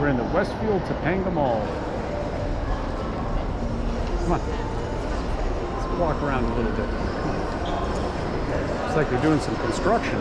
We're in the Westfield Topanga Mall. Come on. Let's walk around a little bit. Looks like they're doing some construction.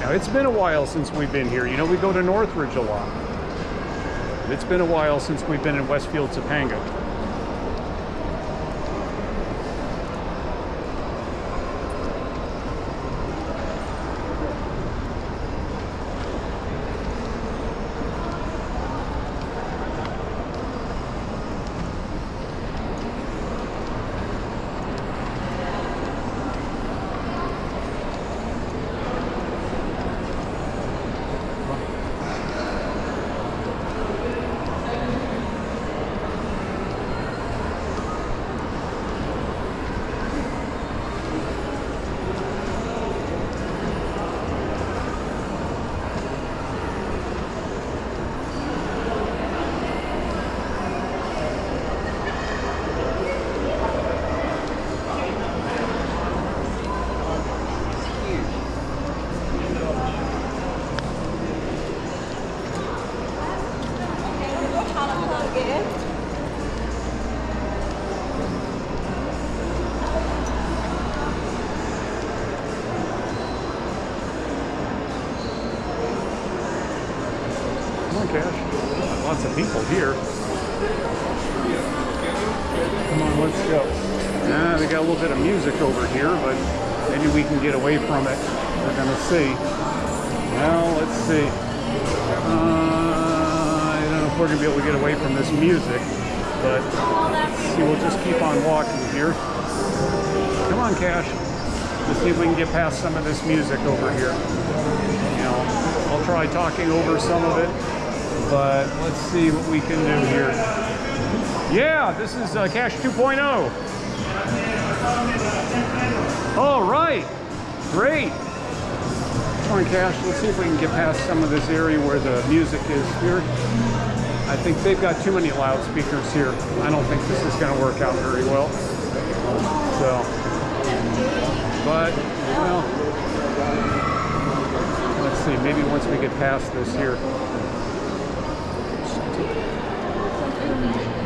Now, it's been a while since we've been here. You know, we go to Northridge a lot. It's been a while since we've been in Westfield Topanga. See. Uh, I don't know if we're gonna be able to get away from this music, but see. We'll just keep on walking here. Come on, Cash. Let's see if we can get past some of this music over here. You know, I'll try talking over some of it, but let's see what we can do here. Yeah, this is uh, Cash 2.0. All right, great. On, Cash, let's see if we can get past some of this area where the music is here. I think they've got too many loudspeakers here. I don't think this is going to work out very well. So, but, well, let's see, maybe once we get past this here.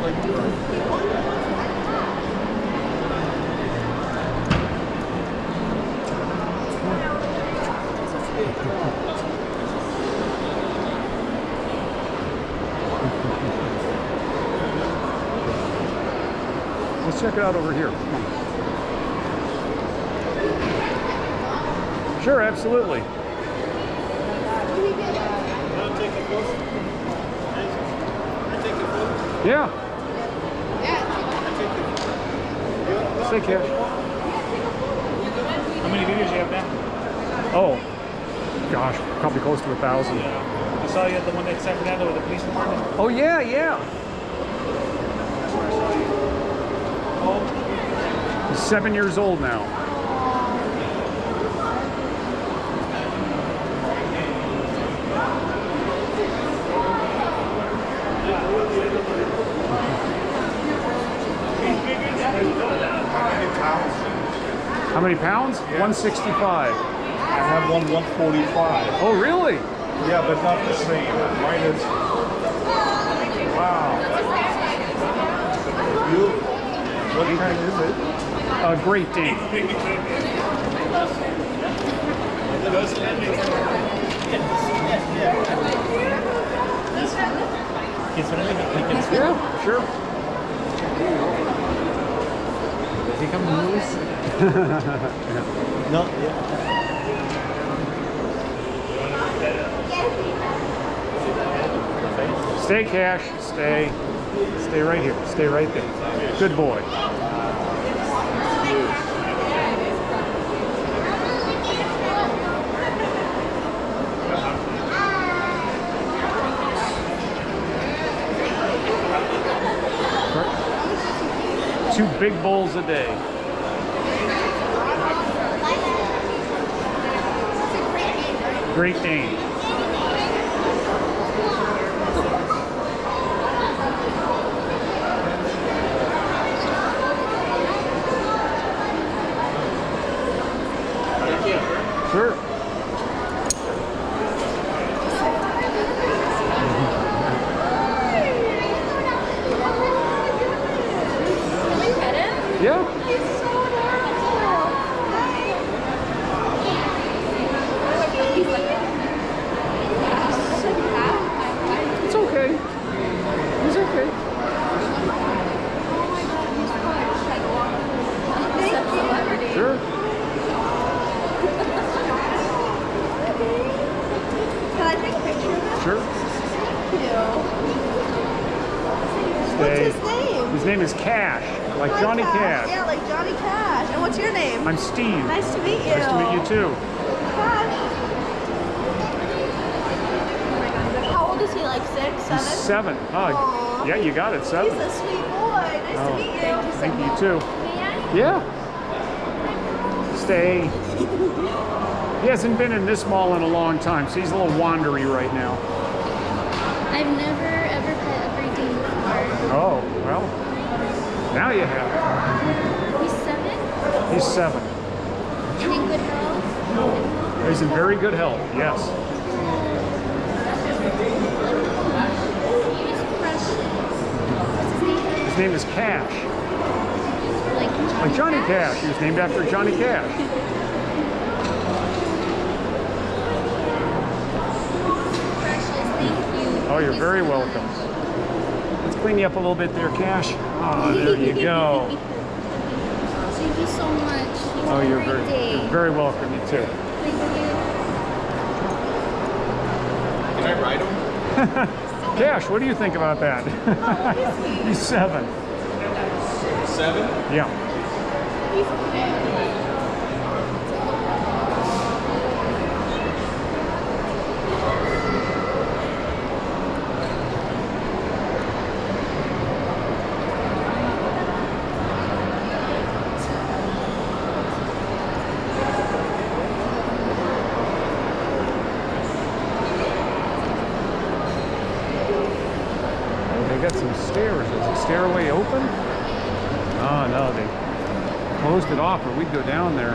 Let's check it out over here. Sure, absolutely. Yeah. Say cash. How many videos do you have now? Oh, gosh, probably close to a thousand. I saw you at the one at Sacramento with the police department. Oh yeah, yeah. He's seven years old now. How many pounds? 165. I have one 145. Oh, really? Yeah, but not the same. Mine is. Wow. Beautiful. What kind is it? A Great Dane. ¿Quién suena el que Yeah, sure. Does he come loose? no, yeah. Stay cash. Stay. Stay right here. Stay right there. Good boy. Two big bowls a day. Great Dane. Sure. Sure. What's Stay. his name? Is Cash, like Hi, Johnny Cash. Yeah, like Johnny Cash. And what's your name? I'm Steve. nice to meet you. Nice to meet you too. Cash. How old is he? Like six, He's seven? seven. Oh, Aw. yeah, you got it. He's Seven. a sweet boy. Nice Oh, to meet you. Thank you too. Yeah. Stay. He hasn't been in this mall in a long time, so he's a little wandery right now. I've never ever pet a Great Dane before. Oh, well. Now you have He's seven. He's seven. and in good health. He's in very good health, yes. He's his name? Is Cash. Like Johnny, Like Johnny Cash. He was named after Johnny Cash. Precious. Thank you. Oh, you're very welcome. Much. Let's clean you up a little bit there, Cash. Oh, there you go. Thank you so much. You Oh, you're very, day. you're very welcome. You too. Thank you. Can I ride him? Cash, what do you think about that? Oh, he's seven. Seven? Yeah. Oh, they got some stairs. Is the stairway open? Oh, no, it off or we'd go down there.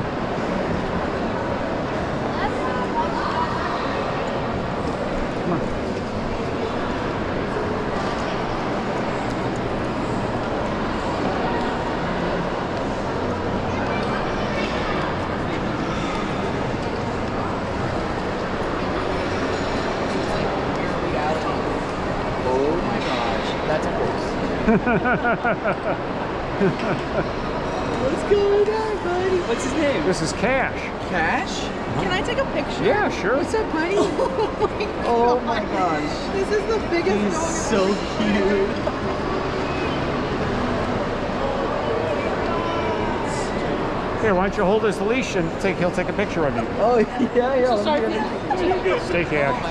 Oh my gosh, that's a horse. What's going on, buddy? What's his name? This is Cash. Cash? Uh-huh. Can I take a picture? Yeah, sure. What's up, buddy? Oh my oh gosh. This is the biggest He's dog. so cute. Here, why don't you hold his leash and take? He'll take a picture of you. Oh yeah, yeah. let me Stay, Cash.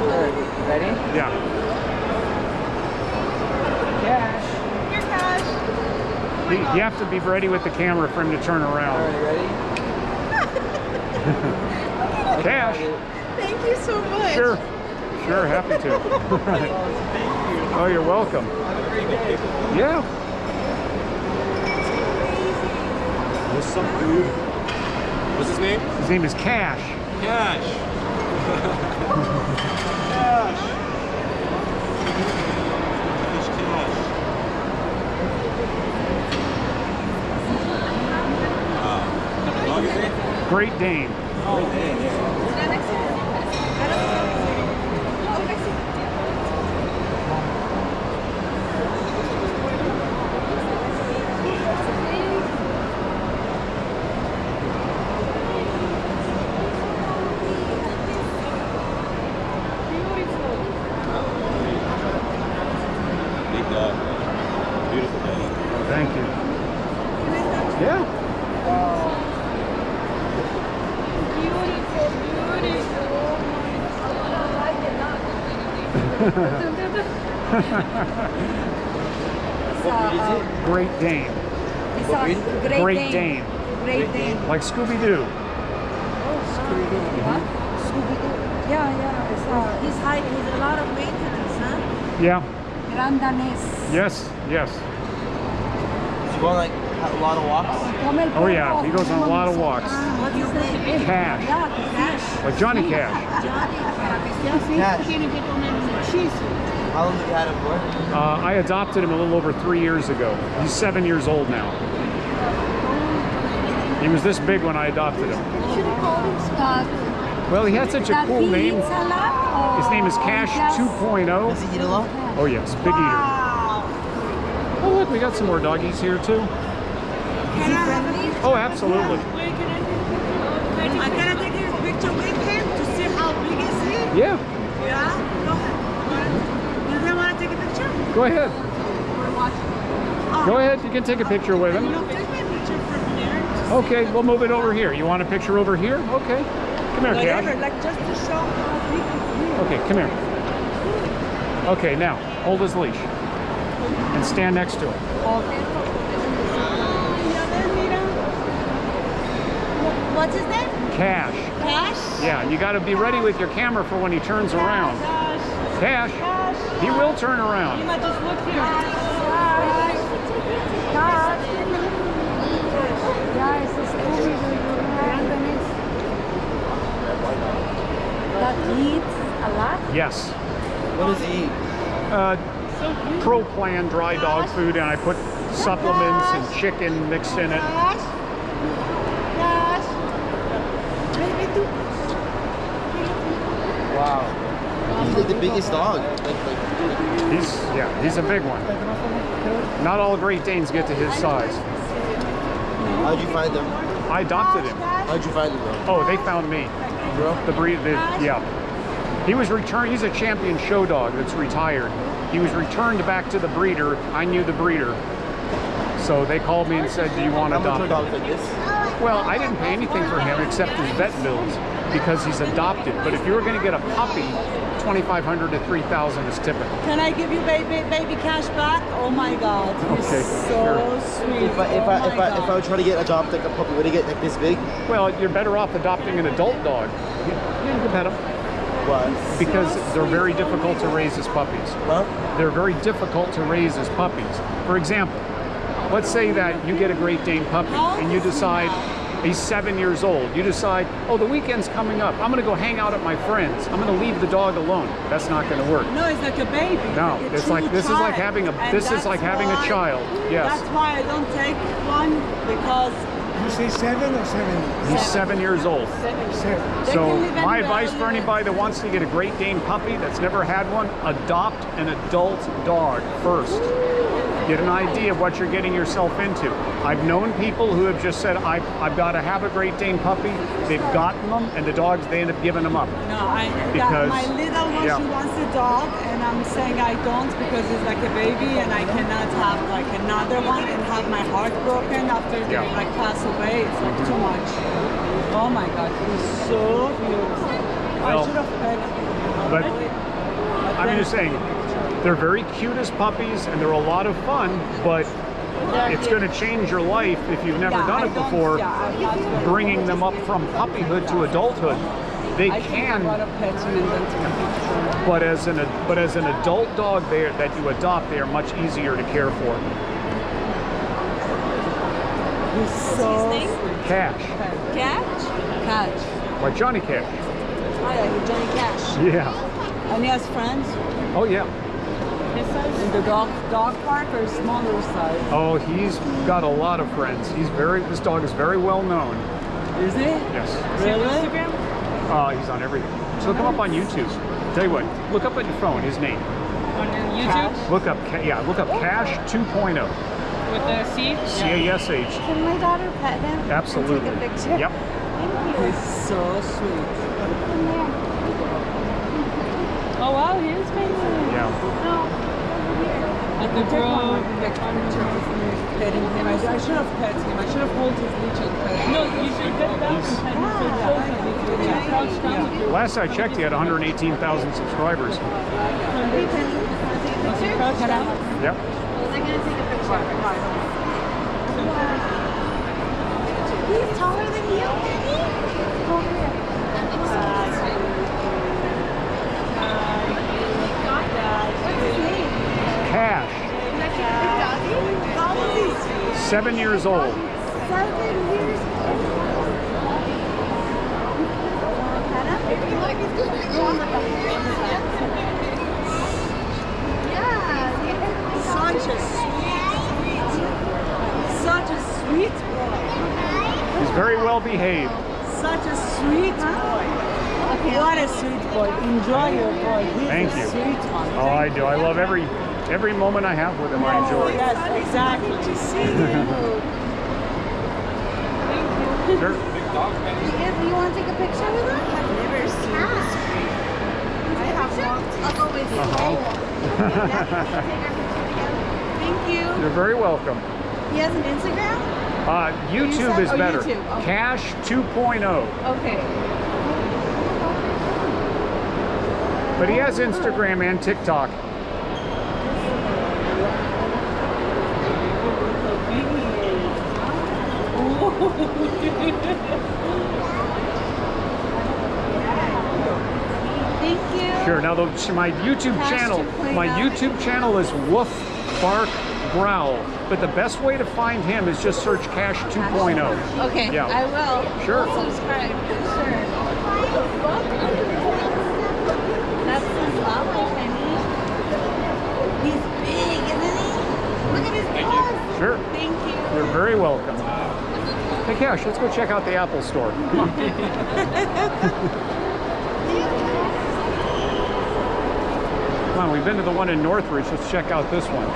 Alright, ready? Yeah. Cash. Here, Cash. You, you have to be ready with the camera for him to turn around. Alright, ready? Cash. Thank you so much. Sure. Sure, happy to. Right. Oh, you're welcome. Have a great day. Yeah. What's up, dude? What's his name? His name is Cash. Cash. Cash. Fish Cash. Uh, is it? Great Dane. Oh, man. Big dog. Beautiful dog. Thank you. Yeah. Uh, Great Dane. It's a Great, Great Dane. Dane. Great Dane. Like Scooby Doo. Oh, what? Scooby-Doo. Yeah, yeah. It's a, He's high. He's a lot of maintenance, huh? Yeah. Grand Danés. Yes. Yes. You go on like a lot of walks? Oh yeah. He goes on a lot of come walks. Ah, what's his name? Cash. Yeah, Cash. Like Johnny Cash. Cash. How long have you had him for? Uh, I adopted him a little over three years ago. He's seven years old now. He was this big when I adopted him. Should have called him Scott. Well, he had such a cool he name. eat a lot, His name is Cash just- 2.0. Does he eat a lot? Oh yes, big eater. Oh look, we got some more doggies here too. Can I have a Oh, absolutely. Wait, can I take a picture? Can I take a picture with him to see how big is he? Yeah. Yeah? Go ahead. You didn't want to take a picture? Go ahead. Go ahead. You can take a picture with him. No, take me a picture. Okay, we'll move it over here. You want a picture over here? Okay. Come here, Whatever, Cash. like just to show how big it is. Okay, come here. Okay, now hold his leash and stand next to him. What's his name? Cash. Cash? Yeah, you got to be ready with your camera for when he turns around. Cash. Cash. Cash. He will turn around. Ima, just look here. Yeah, it's a story randomness. That eats a lot. Yes. What does he eat? Uh, Pro Plan dry dog food, and I put supplements and chicken mixed in it. Cash. Cash. Baby, do. Wow. Like the biggest dog. Like, like, He's yeah, he's a big one. Not all Great Danes get to his size. how'd you find them? I adopted him. How'd you find them though? Oh, they found me. Bro? The breed, the, yeah. He was returned. He's a champion show dog that's retired. He was returned back to the breeder. I knew the breeder, so they called me and said, "Do you want to adopt?" him?" like? Well, I didn't pay anything for him except his vet bills because he's adopted. But if you were going to get a puppy, 2,500 to 3,000 is typical. Can I give you baby baby cash back? Oh my god. He's Okay, so sure. sweet. If I if oh I if I if I God. would try to get adopt like a puppy, would it get like this big? Well, you're better off adopting an adult dog. You, you can pet him What? because they're very difficult to raise as puppies. Huh? they're very difficult to raise as puppies. For example, let's say that you get a Great Dane puppy and you decide he's seven years old. You decide, oh, the weekend's coming up. I'm going to go hang out at my friends. I'm going to leave the dog alone. That's not going to work. No, it's like a baby. No, a it's like- true this is like having a- And this is that's like having a child. Yes. That's why I don't take one because You say seven or seven? He's seven years old. Seven. They So my advice for anybody that wants to get a Great Dane puppy that's never had one, adopt an adult dog first. Get an idea of what you're getting yourself into. I've known people who have just said, I, I've got to have a Great Dane puppy. They've gotten them, and the dogs, they end up giving them up. no, I Because- that, my little one yeah. she wants a dog, and I'm saying I don't because it's like a baby, and I cannot have like another one and have my heart broken after they Yeah. like pass away. It's like too mm-hmm. much. Oh my god, he's so beautiful. I should have picked. But I'm just saying, they're very cute as puppies, and they're a lot of fun, but it's going to change your life if you've never Yeah, done it before. Yeah, I'm not gonna- bringing them up from puppyhood to adulthood. They I can, want to pet him and then take a picture. but as an but as an adult dog there that you adopt, they are much easier to care for. He's so name? sweet. Cash, Catch? Catch. like Johnny Cash. Oh yeah, he's Johnny Cash. Yeah. And he has friends Oh yeah. In the dog dog park or smaller size. Oh, he's got a lot of friends. He's very. This dog is very well known. Is he? Yes. Really? Uh, he's on everything. So look him up on YouTube. Tell you what, look up on your phone his name. On YouTube Look up, Ca- yeah, look up Cash 2.0. with the C. C A S H. Can my daughter pet him? Absolutely. And take a picture? Yep. He's so sweet. Oh wow, he is amazing. Yeah. At the grove. Like picture of me petting him. I, I should have pet him. I should have held his leash and pet him. No, you should get it back and pet him so it shows that he's Yeah. crouched down with you. Last I checked, he had 118,000 subscribers. Can I? Yep. They're gonna take a picture. He's taller than you, Penny? What's his name? Cash, How old seven years old. Seven years Yeah. Such a sweet, such a sweet boy. He's very well behaved. Such a sweet boy. What a sweet boy. Enjoy your boy. He's Thank a you. sweet one. Oh, I do. I love every every moment I have with him. I enjoy. Oh Yes, exactly. To see you. Sure. You, you want to take a picture with him? I've never seen this. I have walked. I'll go with you. Uh-huh. Thank you. You're very welcome. He has an Instagram? Uh, YouTube said- is oh, better. YouTube, okay. Cash oh. 2.0. Okay. But he has Instagram and TikTok. Thank you. Sure. Now, the, my YouTube channel, 2.0. my YouTube channel is Woof Bark Growl. But the best way to find him is just search Cash 2.0. Okay, Yeah. I will. Sure. I'll subscribe. Sure. That's his lovely, He's big, isn't he? Look at his paws. Sure. Thank you. You're very welcome. Hey, Cash, let's go check out the Apple Store. Come on. We've been to the one in Northridge. Let's check out this one.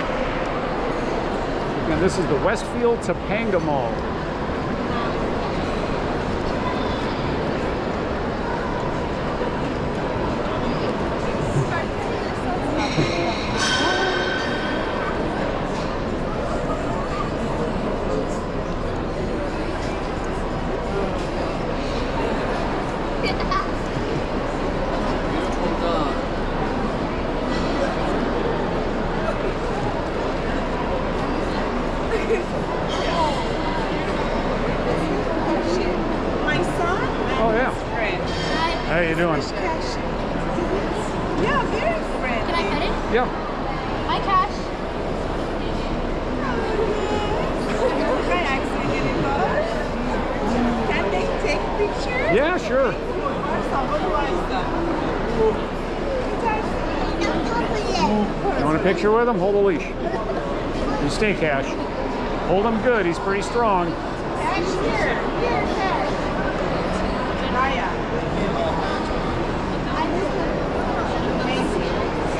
And this is the Westfield Topanga Mall. My son? Oh, yeah. Friend. How you doing? Yeah, very friend. Can I pet it? Yeah. Hi, Cash. Can I actually get involved? Can they take pictures? Yeah, sure. You want a picture with him? Hold the leash. You stay, Cash. Hold him good. He's pretty strong.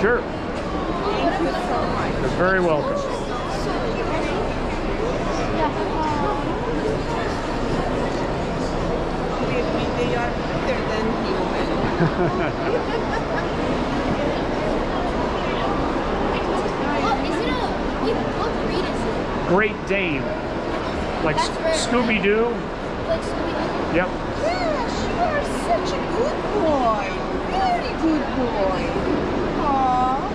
Sure. You're very welcome. Believe me, they are bigger than human. Oh, is it a... Wait, what breed is it? Great Dane. Like That's. Scooby Doo. Like Scooby-Doo? Yep. Yes, you are such a good boy. Very good boy. Aww.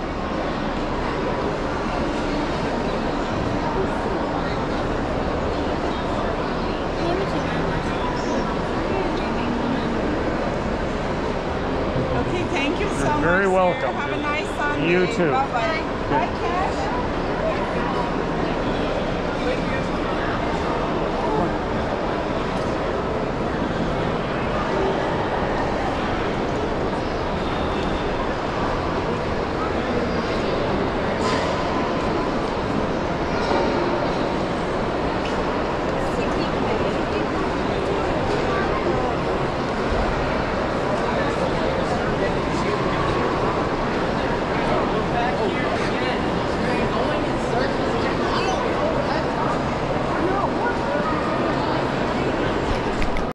Okay, thank you so much. very welcome. Have a nice Sunday. You too. Bye bye. Bye, Cash.